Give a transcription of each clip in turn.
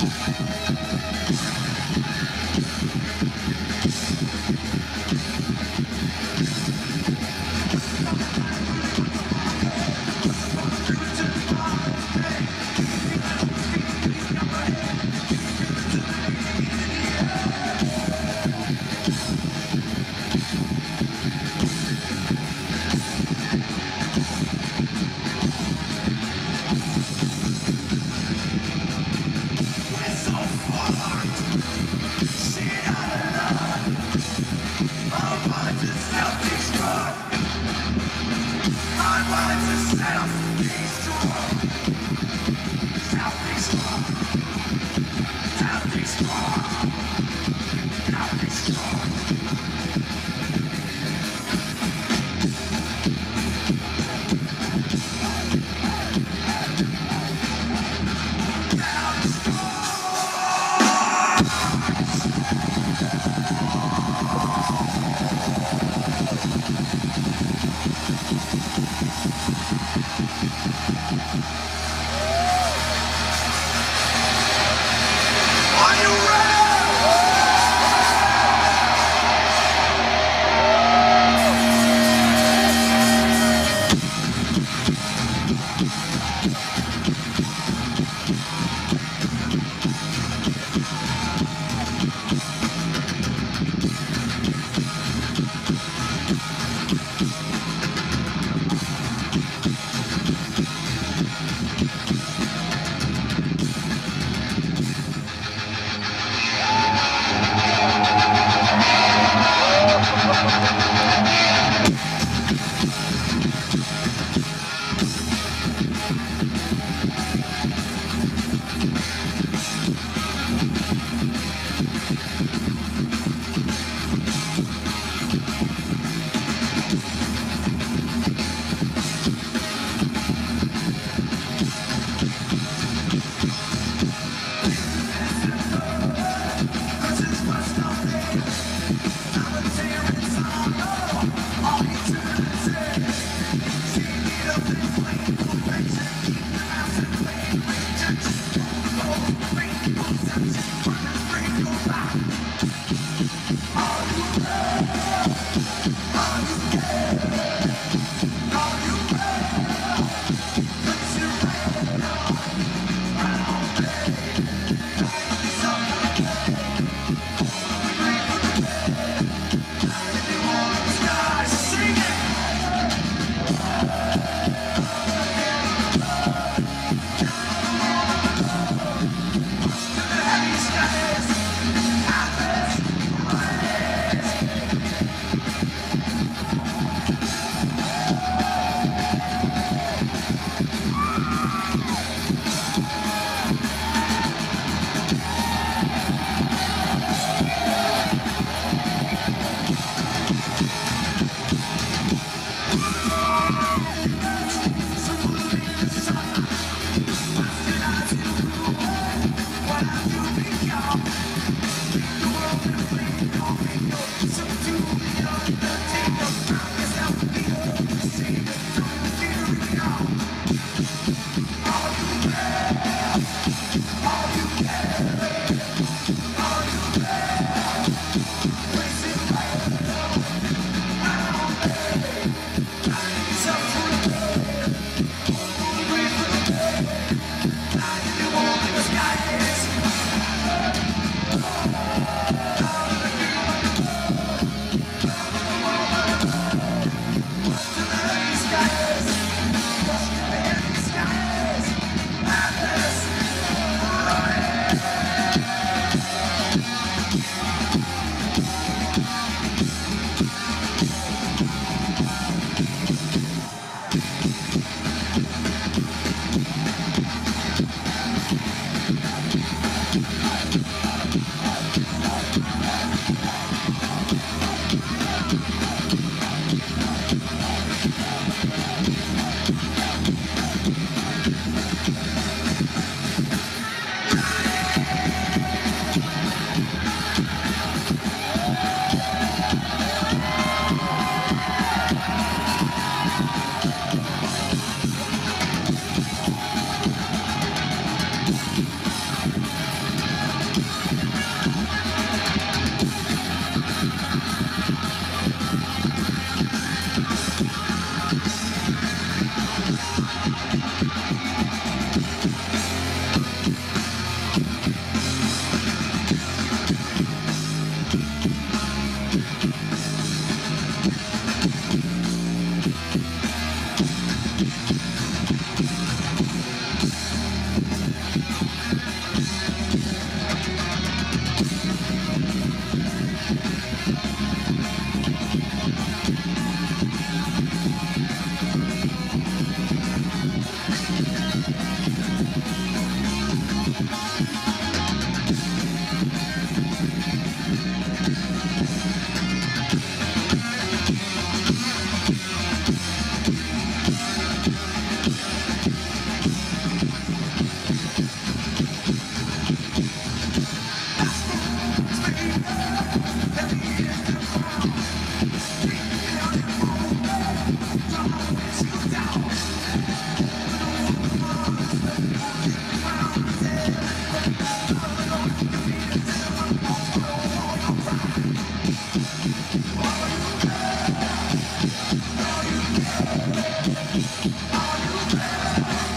ハハハハ。Are you scared? Are you scared? Are you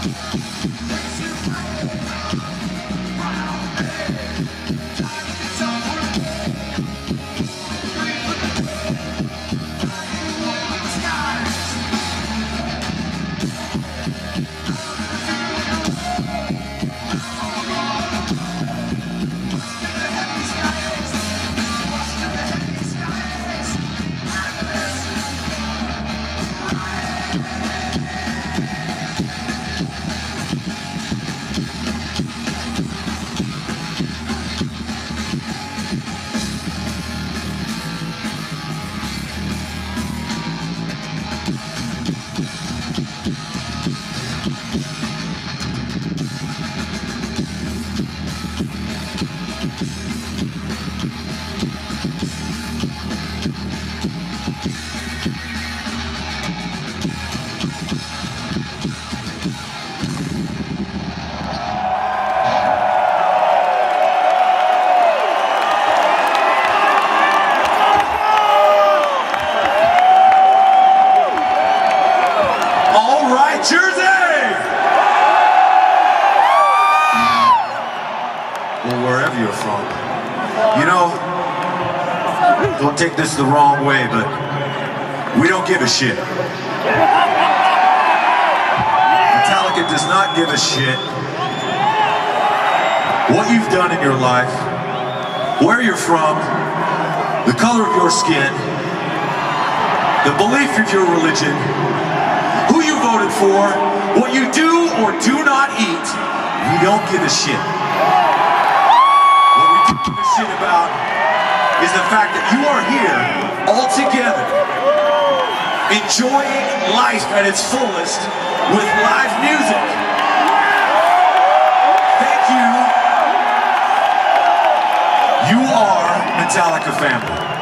tú, tú. Wherever you're from. You know, don't take this the wrong way, but we don't give a shit. Metallica does not give a shit what you've done in your life, where you're from, the color of your skin, the belief of your religion, who you voted for, what you do or do not eat, we don't give a shit. Shit about is the fact that you are here all together, enjoying life at its fullest with live music. Thank you. You are Metallica family.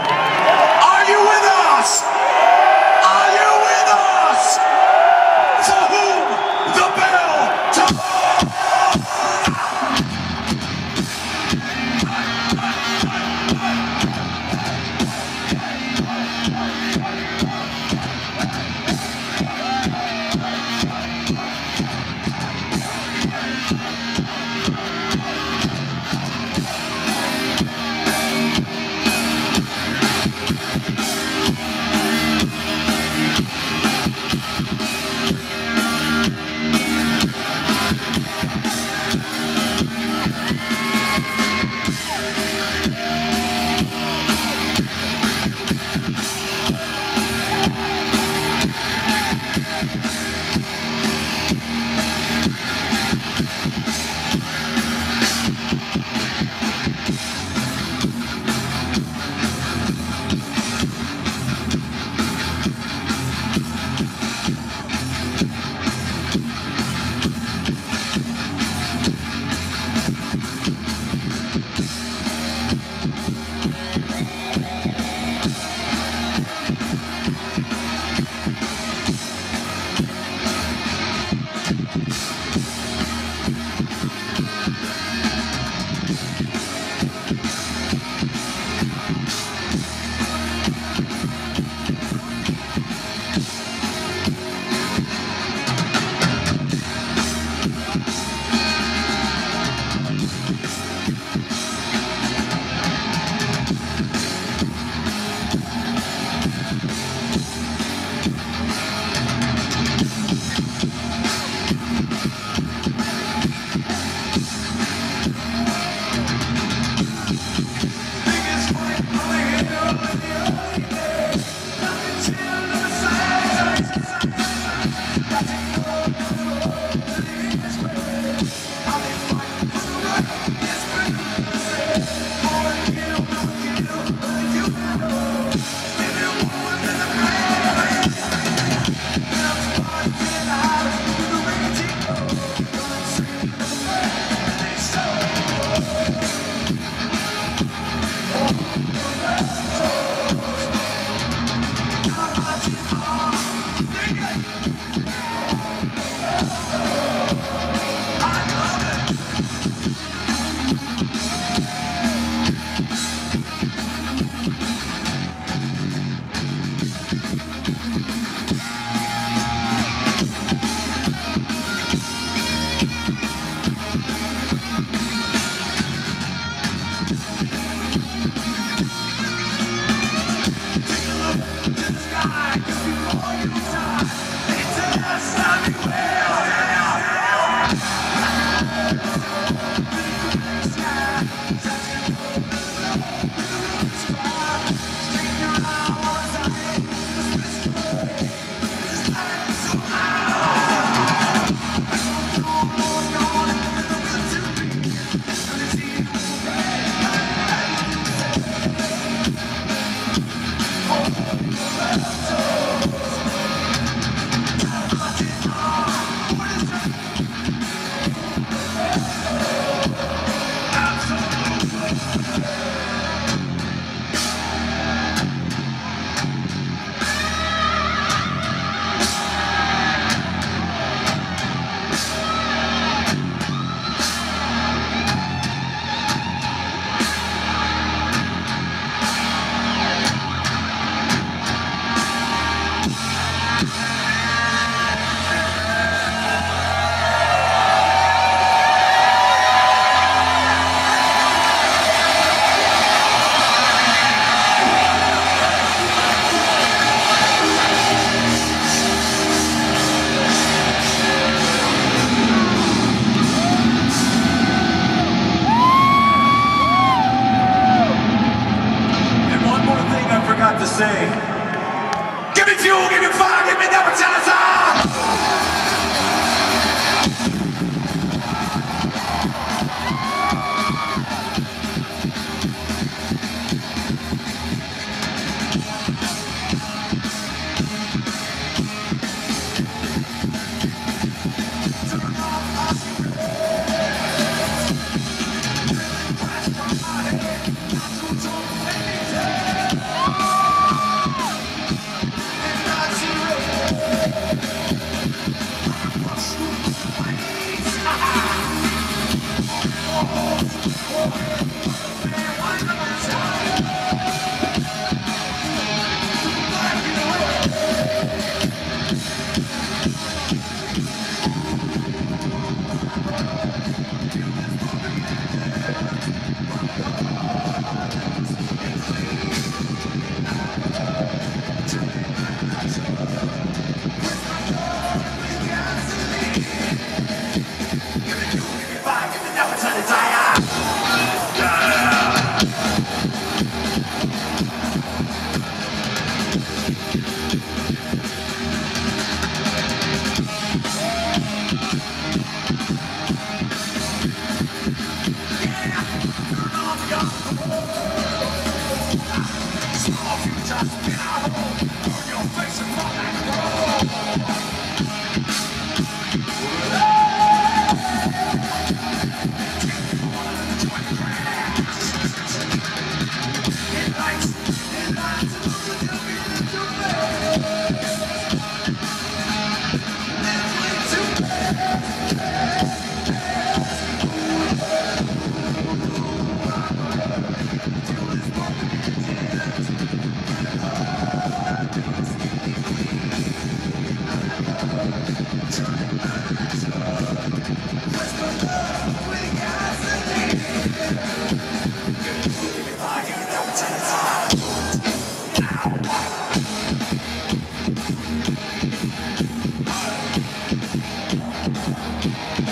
thank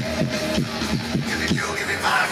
Shine to what I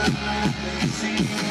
I've.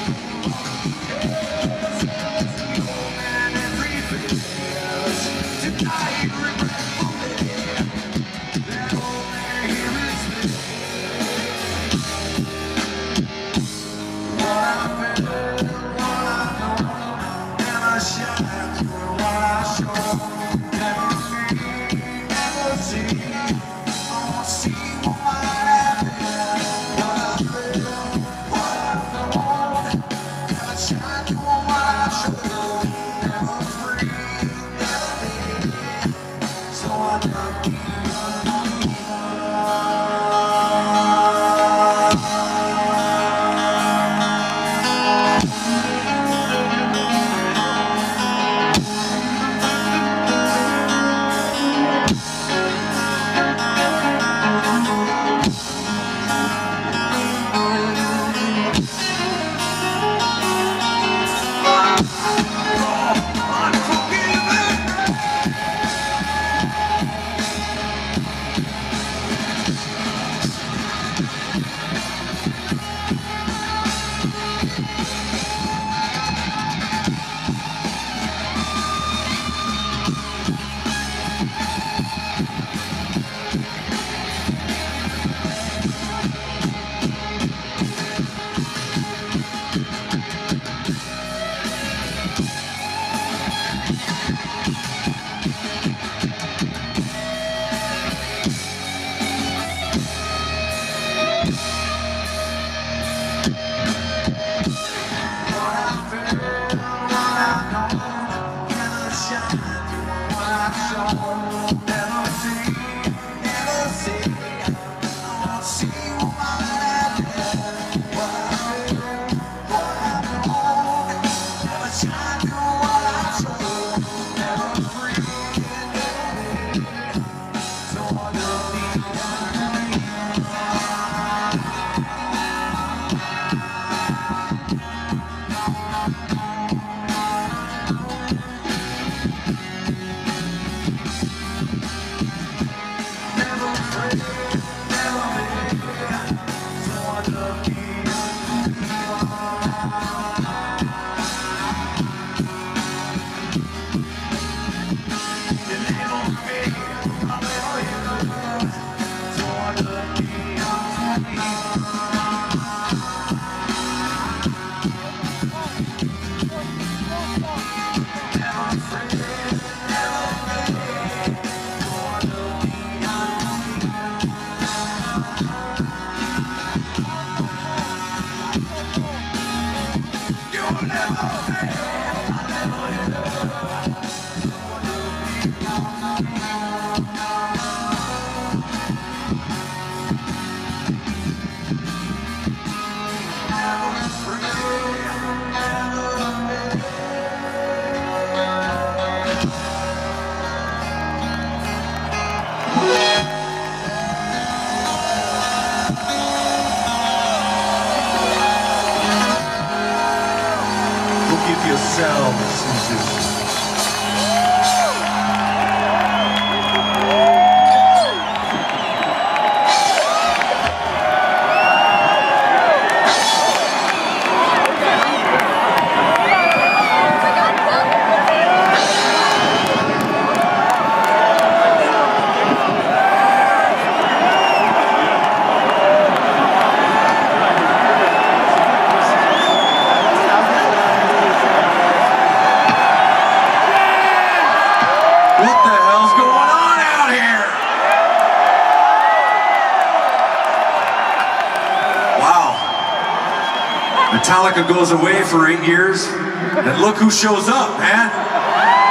Goes away for eight years, and look who shows up, man.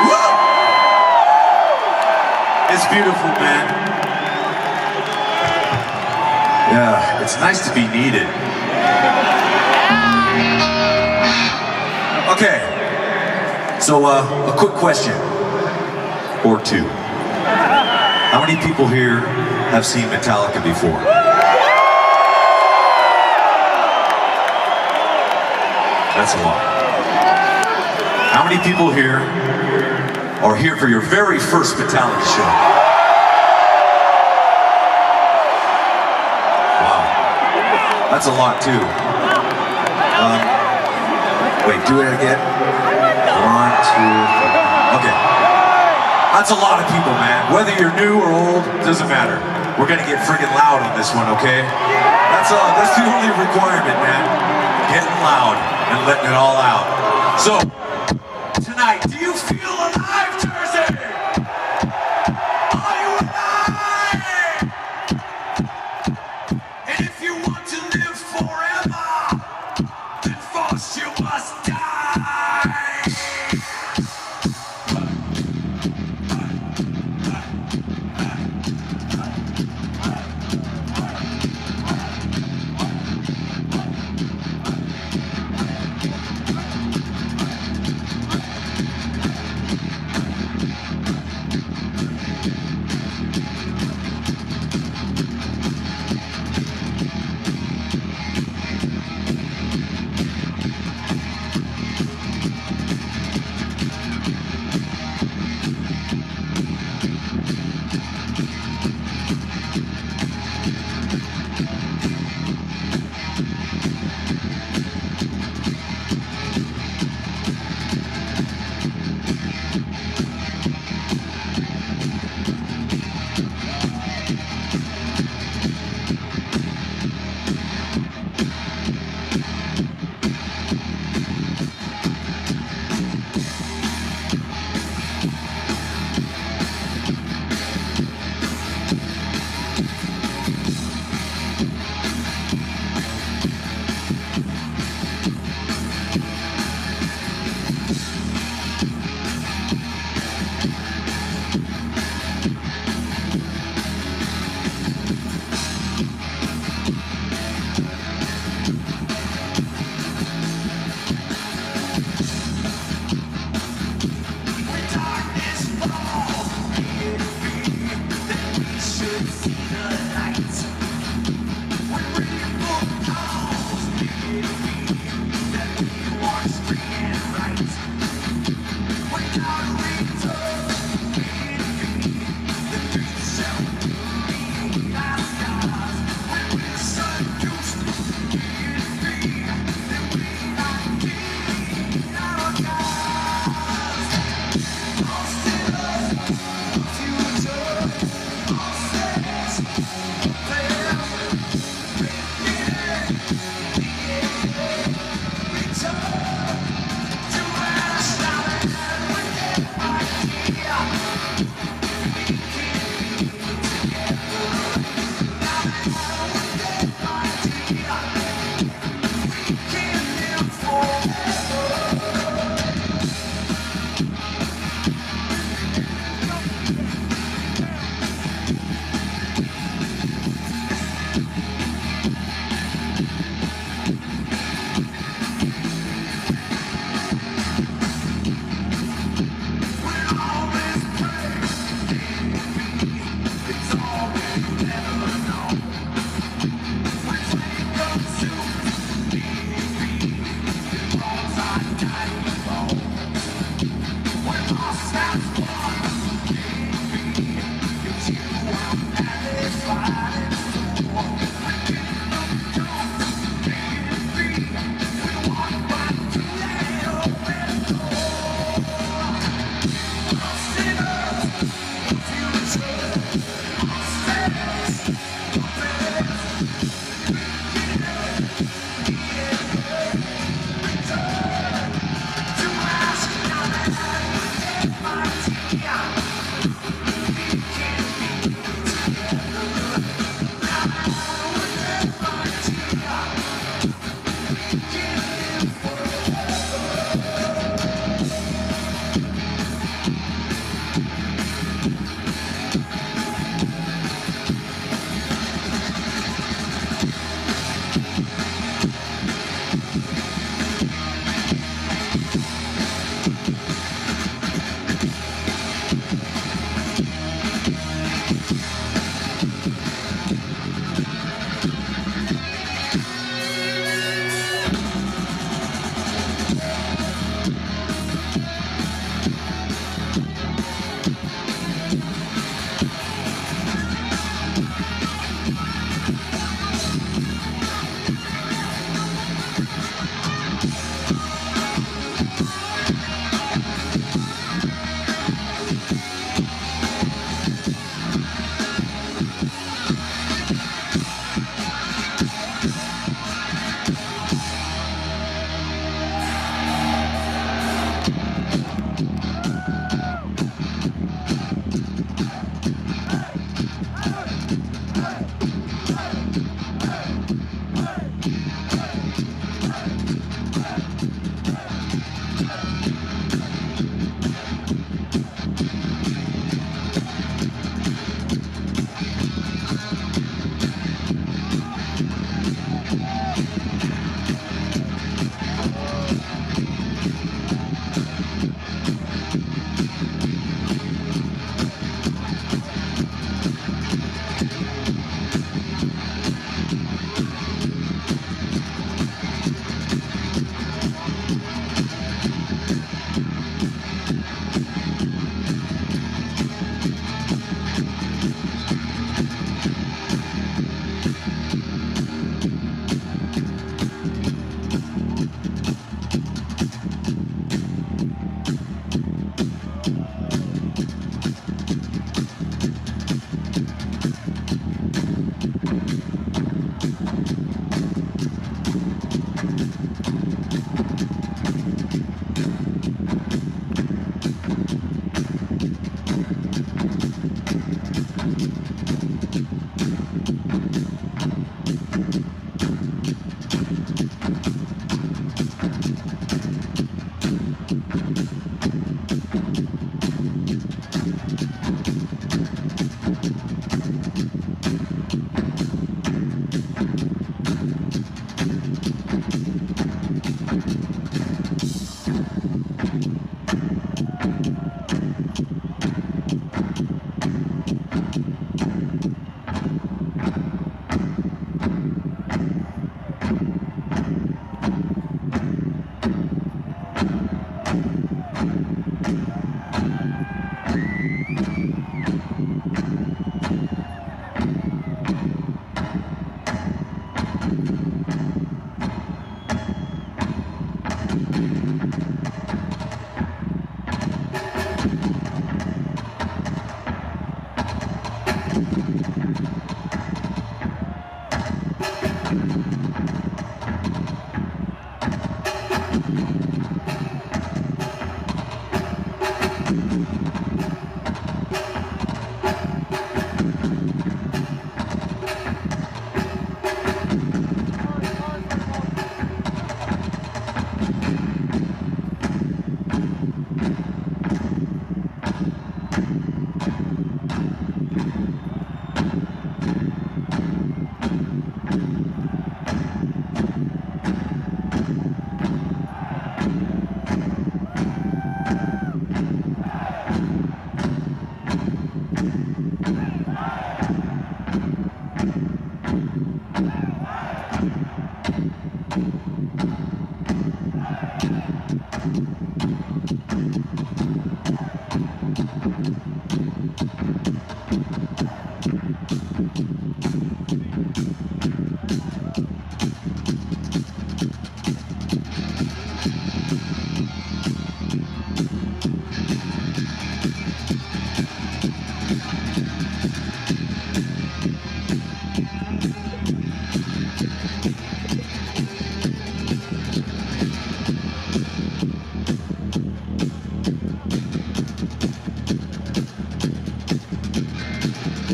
Woo! It's beautiful, man. Yeah, it's nice to be needed. Okay, so uh, a quick question, or two. How many people here have seen Metallica before? That's a lot. How many people here are here for your very first Metallica show? Wow. That's a lot too. Um, wait, do it again. One, two, okay. That's a lot of people, man. Whether you're new or old, doesn't matter. We're gonna get friggin' loud on this one, okay? That's uh, that's the only requirement, man. Getting loud and letting it all out. So, tonight, do you feel alive,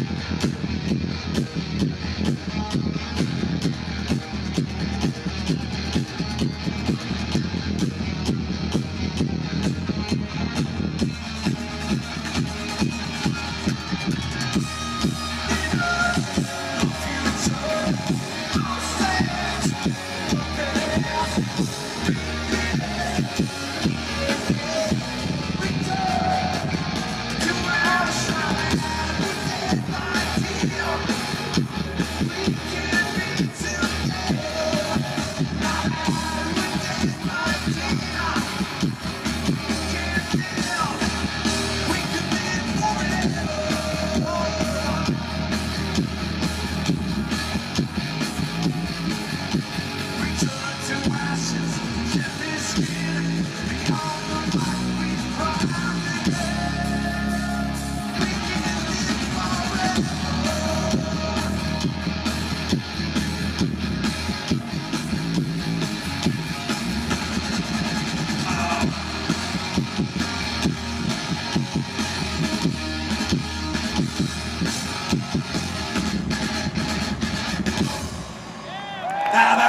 Thank you. Ah,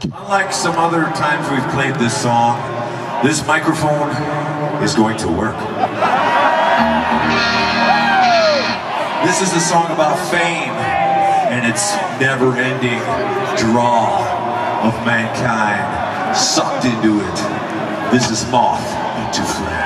some other times we've played this song, this microphone is going to work. This is a song about fame and its never-ending draw of mankind sucked into it. This is Moth into Flame.